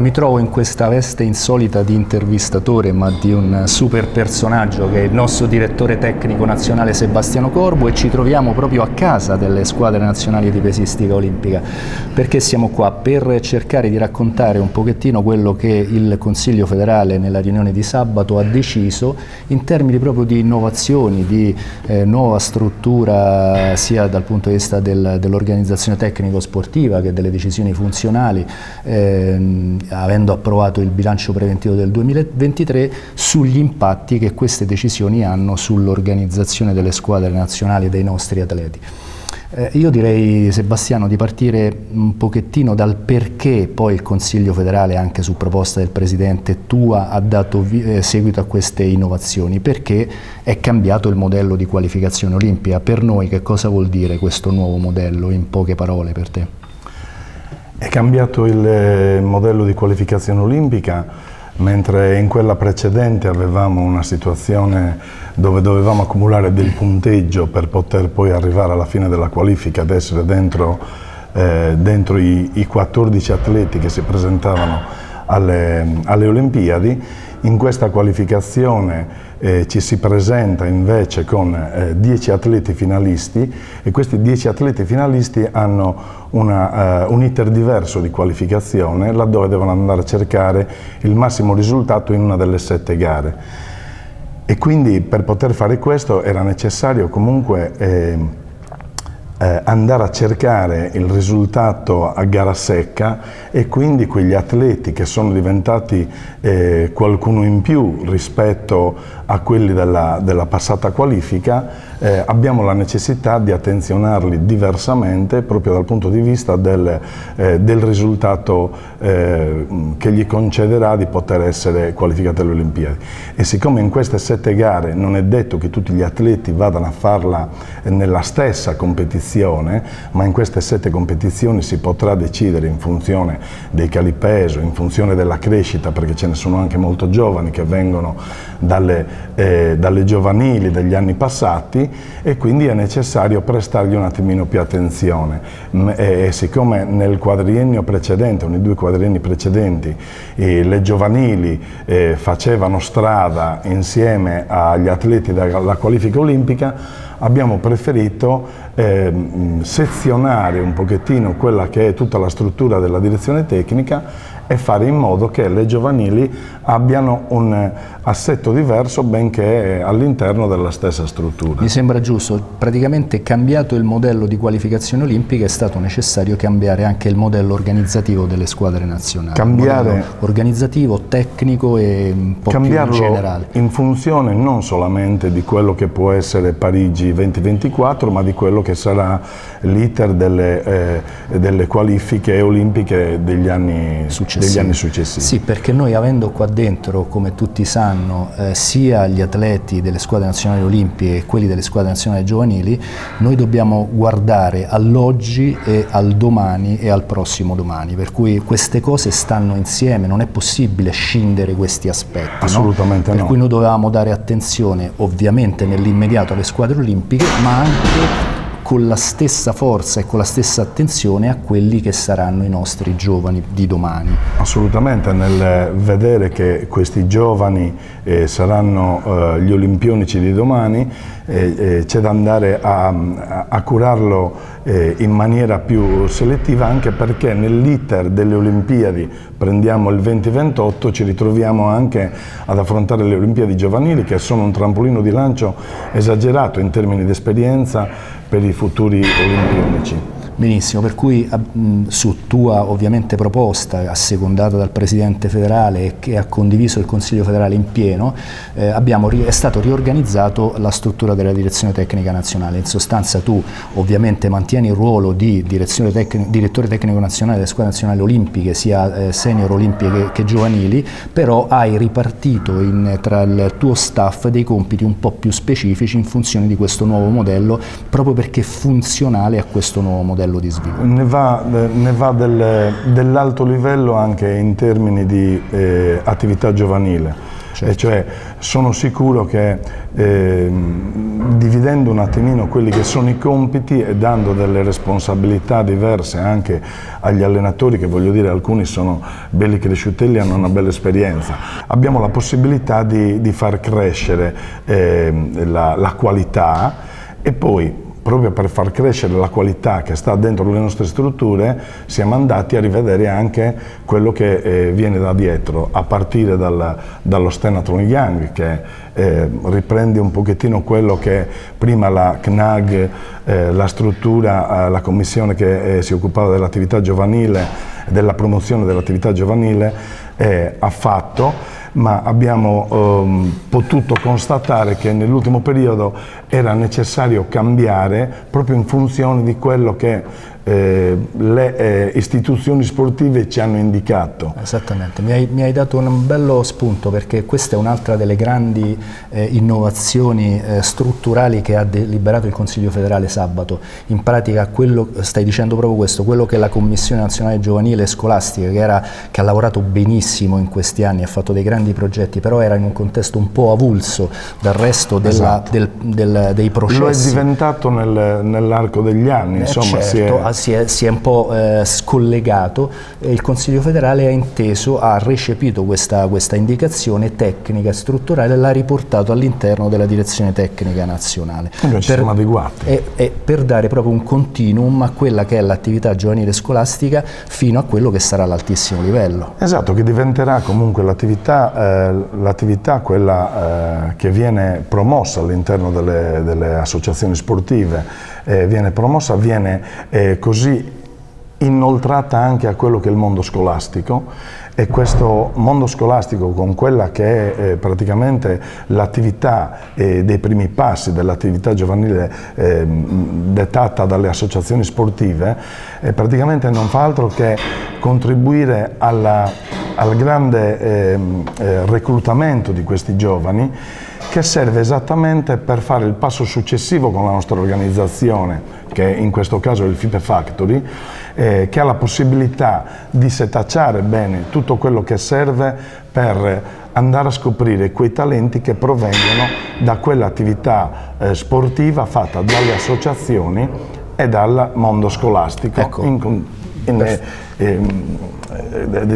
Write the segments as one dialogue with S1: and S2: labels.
S1: Mi trovo in questa veste insolita di intervistatore, ma di un super personaggio che è il nostro direttore tecnico nazionale Sebastiano Corbo e ci troviamo proprio a casa delle squadre nazionali di pesistica olimpica. Perché siamo qua? Per cercare di raccontare un pochettino quello che il Consiglio federale nella riunione di sabato ha deciso in termini proprio di innovazioni, di eh, nuova struttura sia dal punto di vista del, dell'organizzazione tecnico-sportiva che delle decisioni funzionali. Eh, avendo approvato il bilancio preventivo del 2023, sugli impatti che queste decisioni hanno sull'organizzazione delle squadre nazionali dei nostri atleti. Eh, io direi, Sebastiano, di partire un pochettino dal perché poi il Consiglio federale, anche su proposta del Presidente tua, ha dato eh, seguito a queste innovazioni, perché è cambiato il modello di qualificazione olimpica. Per noi che cosa vuol dire questo nuovo modello, in poche parole per te?
S2: È cambiato il eh, modello di qualificazione olimpica, mentre in quella precedente avevamo una situazione dove dovevamo accumulare del punteggio per poter poi arrivare alla fine della qualifica ad essere dentro, eh, dentro i, i, 14 atleti che si presentavano alle, alle Olimpiadi. In questa qualificazione eh, ci si presenta invece con eh, 10 atleti finalisti e questi 10 atleti finalisti hanno una, eh, un iter diverso di qualificazione laddove devono andare a cercare il massimo risultato in una delle sette gare. E quindi per poter fare questo era necessario comunque eh, eh, andare a cercare il risultato a gara secca e quindi quegli atleti che sono diventati eh, qualcuno in più rispetto a quelli della, della passata qualifica eh, abbiamo la necessità di attenzionarli diversamente proprio dal punto di vista del, eh, del risultato eh, che gli concederà di poter essere qualificati alle Olimpiadi. E siccome in queste sette gare non è detto che tutti gli atleti vadano a farla nella stessa competizione, ma in queste sette competizioni si potrà decidere in funzione dei calipeso, in funzione della crescita, perché ce ne sono anche molto giovani che vengono dalle, eh, dalle giovanili degli anni passati e quindi è necessario prestargli un attimino più attenzione. E, e siccome nel quadriennio precedente, nei due quadrienni precedenti, eh, le giovanili eh, facevano strada insieme agli atleti della qualifica olimpica, abbiamo preferito eh, sezionare un pochettino quella che è tutta la struttura della direzione tecnica e fare in modo che le giovanili abbiano un assetto diverso benché all'interno della stessa struttura.
S1: Mi sembra giusto, praticamente cambiato il modello di qualificazione olimpica è stato necessario cambiare anche il modello organizzativo delle squadre nazionali.
S2: Cambiare
S1: organizzativo, tecnico e un po' più in generale.
S2: in funzione non solamente di quello che può essere Parigi 2024 ma di quello che sarà l'iter delle, eh, delle qualifiche olimpiche degli anni successivi Degli anni successivi.
S1: Sì, perché noi avendo qua dentro, come tutti sanno, eh, sia gli atleti delle squadre nazionali olimpiche che quelli delle squadre nazionali giovanili, noi dobbiamo guardare all'oggi e al domani e al prossimo domani, per cui queste cose stanno insieme, non è possibile scindere questi aspetti.
S2: Assolutamente
S1: no?
S2: Per
S1: cui noi dovevamo dare attenzione ovviamente nell'immediato alle squadre olimpiche, ma anche con la stessa forza e con la stessa attenzione a quelli che saranno i nostri giovani di domani.
S2: Assolutamente, nel vedere che questi giovani eh, saranno eh, gli olimpionici di domani, eh, eh c'è da andare a, a curarlo eh, in maniera più selettiva anche perché nell'iter delle Olimpiadi prendiamo il 2028 ci ritroviamo anche ad affrontare le Olimpiadi giovanili che sono un trampolino di lancio esagerato in termini di esperienza per i futuri olimpionici.
S1: Benissimo, per cui su tua ovviamente proposta, assecondata dal Presidente federale e che ha condiviso il Consiglio federale in pieno, eh, abbiamo, è stato riorganizzato la struttura della direzione tecnica nazionale. In sostanza tu ovviamente mantieni il ruolo di tecnico, direttore tecnico nazionale delle squadre nazionali olimpiche, sia eh, senior olimpiche che, che, giovanili, però hai ripartito in, tra il tuo staff dei compiti un po' più specifici in funzione di questo nuovo modello, proprio perché funzionale a questo nuovo modello modello di sviluppo.
S2: Ne va, ne va del, dell'alto livello anche in termini di eh, attività giovanile. certo. cioè sono sicuro che eh, dividendo un attimino quelli che sono i compiti e dando delle responsabilità diverse anche agli allenatori, che voglio dire alcuni sono belli cresciutelli, hanno una bella esperienza, abbiamo la possibilità di, di far crescere eh, la, la qualità e poi proprio per far crescere la qualità che sta dentro le nostre strutture, siamo andati a rivedere anche quello che eh, viene da dietro, a partire dal, dallo Stenatron Young, che eh, riprende un pochettino quello che prima la CNAG, eh, la struttura, eh, la commissione che eh, si occupava dell'attività giovanile, della promozione dell'attività giovanile, eh, ha fatto ma abbiamo ehm, potuto constatare che nell'ultimo periodo era necessario cambiare proprio in funzione di quello che eh, le eh, istituzioni sportive ci hanno indicato.
S1: Esattamente, mi hai, mi hai, dato un bello spunto perché questa è un'altra delle grandi eh, innovazioni eh, strutturali che ha deliberato il Consiglio federale sabato. In pratica quello, stai dicendo proprio questo, quello che la Commissione Nazionale Giovanile e Scolastica, che, era, che ha lavorato benissimo in questi anni, ha fatto dei grandi progetti, però era in un contesto un po' avulso dal resto della, esatto. del, del, dei processi.
S2: Lo è diventato nel, nell'arco degli anni,
S1: eh, insomma, certo, si è, si è un po' eh, scollegato il Consiglio federale ha inteso, ha recepito questa, questa indicazione tecnica e strutturale e l'ha riportato all'interno della direzione tecnica nazionale.
S2: Ci per, siamo adeguati.
S1: E, e per dare proprio un continuum a quella che è l'attività giovanile scolastica fino a quello che sarà l'altissimo livello.
S2: Esatto, che diventerà comunque l'attività eh, quella eh, che viene promossa all'interno delle, delle associazioni sportive eh, viene promossa, viene eh, così inoltrata anche a quello che è il mondo scolastico e questo mondo scolastico con quella che è eh, praticamente l'attività eh, dei primi passi dell'attività giovanile eh, dettata dalle associazioni sportive eh, praticamente non fa altro che contribuire alla, al grande ehm, eh, reclutamento di questi giovani che serve esattamente per fare il passo successivo con la nostra organizzazione, che in questo caso è il FIPE Factory, eh, che ha la possibilità di setacciare bene tutto quello che serve per andare a scoprire quei talenti che provengono da quell'attività eh, sportiva fatta dalle associazioni e dal mondo scolastico.
S1: Ecco. In, in,
S2: in, eh,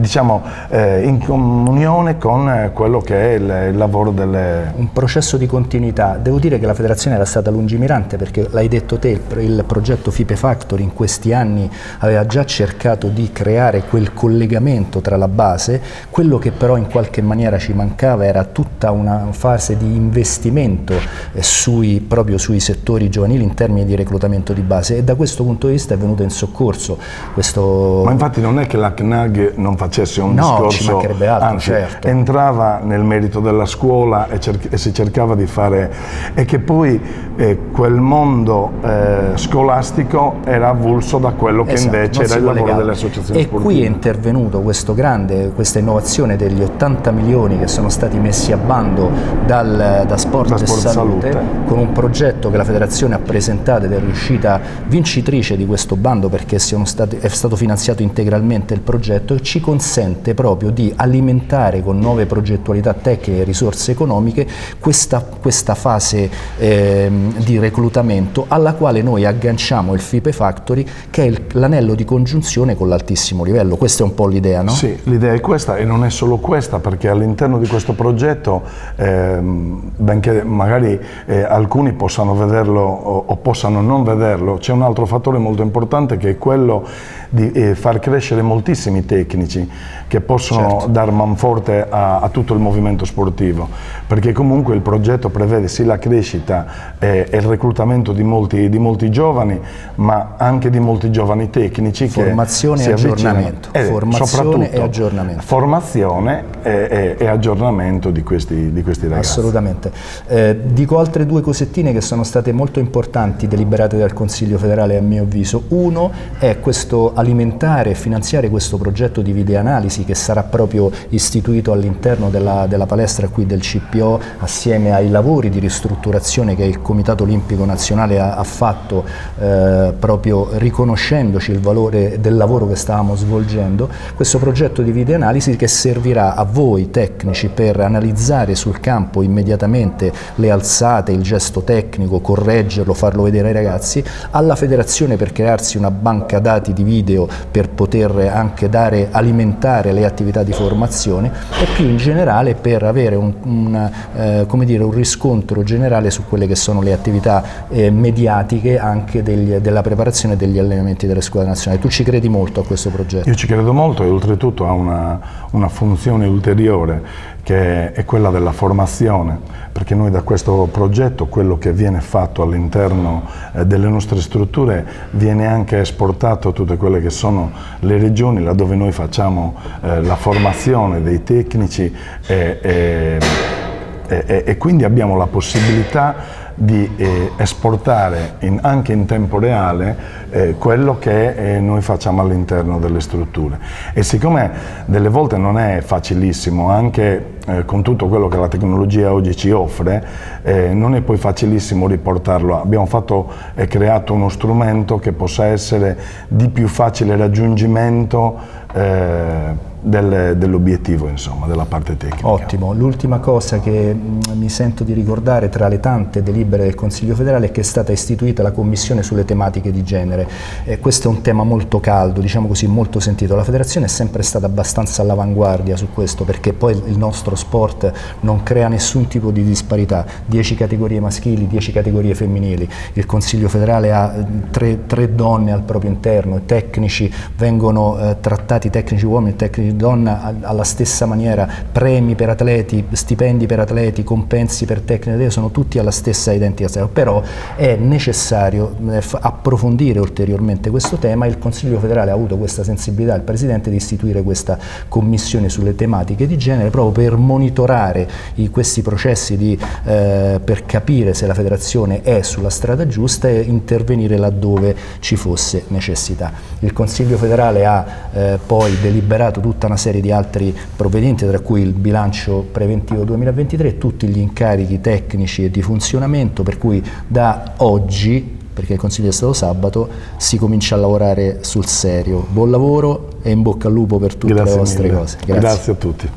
S2: diciamo, eh, in comunione con eh, quello che è il, il, lavoro delle...
S1: Un processo di continuità. Devo dire che la federazione era stata lungimirante perché l'hai detto te, il, il progetto FIPE Factory in questi anni aveva già cercato di creare quel collegamento tra la base, quello che però in qualche maniera ci mancava era tutta una fase di investimento eh, sui, proprio sui settori giovanili in termini di reclutamento di base e da questo punto di vista è venuto in soccorso questo...
S2: Ma infatti non è che la CNAG non facesse un
S1: no,
S2: discorso,
S1: altro,
S2: anzi
S1: certo.
S2: entrava nel merito della scuola e, e, si cercava di fare, e che poi eh, quel mondo eh, scolastico era avulso da quello che esatto, invece era il lavoro delle associazioni
S1: e
S2: sportive.
S1: E qui è intervenuto questo grande, questa innovazione degli 80 milioni che sono stati messi a bando dal, da Sport, da sport e salute, salute, con un progetto che la federazione ha presentato ed è riuscita vincitrice di questo bando perché stati, è stato finanziato integralmente il progetto ci consente proprio di alimentare con nuove progettualità tecniche e risorse economiche questa, questa fase eh, di reclutamento alla quale noi agganciamo il FIPE Factory che è l'anello di congiunzione con l'altissimo livello. Questa è un po' l'idea, no?
S2: Sì, l'idea è questa e non è solo questa perché all'interno di questo progetto, ehm, benché magari eh, alcuni possano vederlo o, o possano non vederlo, c'è un altro fattore molto importante che è quello di eh, far crescere moltissimi tecnici che possono certo. dar manforte a, a, tutto il movimento sportivo, perché comunque il progetto prevede sì la crescita e, e il reclutamento di molti, di molti, giovani, ma anche di molti giovani tecnici
S1: formazione
S2: che
S1: e aggiornamento.
S2: Eh,
S1: formazione e aggiornamento.
S2: Formazione e, e, e aggiornamento di questi, di questi, ragazzi.
S1: Assolutamente. Eh, dico altre due cosettine che sono state molto importanti deliberate dal Consiglio federale a mio avviso. Uno è questo alimentare finanziare questo progetto di videoanalisi che sarà proprio istituito all'interno della, della palestra qui del CPO assieme ai lavori di ristrutturazione che il Comitato Olimpico Nazionale ha, ha fatto eh, proprio riconoscendoci il valore del lavoro che stavamo svolgendo, questo progetto di videoanalisi che servirà a voi tecnici per analizzare sul campo immediatamente le alzate, il gesto tecnico, correggerlo, farlo vedere ai ragazzi, alla federazione per crearsi una banca dati di video per poter anche dare, alimentare le attività di formazione e più in generale per avere un, un, eh, dire, un riscontro generale su quelle che sono le attività eh, mediatiche anche degli, della preparazione degli allenamenti delle squadre nazionali. Tu ci credi molto a questo progetto?
S2: Io ci credo molto e oltretutto ha una, una funzione ulteriore che è quella della formazione, perché noi da questo progetto quello che viene fatto all'interno eh, delle nostre strutture viene anche esportato a tutte quelle che sono le regioni, laddove noi facciamo eh, la formazione dei tecnici e, e, e, e quindi abbiamo la possibilità di eh, esportare in, anche in tempo reale eh, quello che eh, noi facciamo all'interno delle strutture. E siccome delle volte non è facilissimo, anche eh, con tutto quello che la tecnologia oggi ci offre, eh, non è poi facilissimo riportarlo. Abbiamo fatto e creato uno strumento che possa essere di più facile raggiungimento eh, dell'obiettivo insomma, della parte tecnica.
S1: Ottimo, l'ultima cosa che mh, mi sento di ricordare tra le tante delibere del Consiglio federale è che è stata istituita la Commissione sulle tematiche di genere. Eh, questo è un tema molto caldo, diciamo così, molto sentito. La federazione è sempre stata abbastanza all'avanguardia su questo perché poi il nostro sport non crea nessun tipo di disparità, 10 categorie maschili, 10 categorie femminili. Il Consiglio federale ha tre, tre donne al proprio interno, i tecnici vengono eh, trattati, tecnici uomini e tecnici donna alla stessa maniera, premi per atleti, stipendi per atleti, compensi per tecniche, sono tutti alla stessa identica però è necessario eh, approfondire ulteriormente questo tema e il Consiglio federale ha avuto questa sensibilità, il Presidente, di istituire questa commissione sulle tematiche di genere proprio per monitorare i, questi processi di, eh, per capire se la federazione è sulla strada giusta e intervenire laddove ci fosse necessità. Il Consiglio federale ha eh, poi deliberato tutta tutta una serie di altri provvedimenti, tra cui il bilancio preventivo 2023 e tutti gli incarichi tecnici e di funzionamento, per cui da oggi perché il Consiglio è stato sabato, si comincia a lavorare sul serio. Buon lavoro e in bocca al lupo per tutte
S2: Grazie
S1: le vostre
S2: mille.
S1: cose.
S2: Grazie. Grazie a tutti.